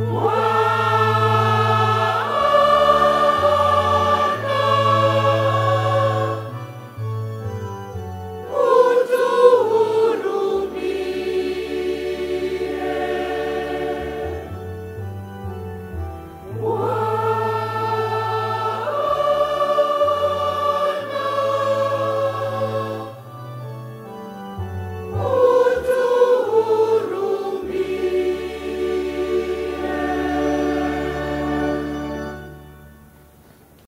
Whoa.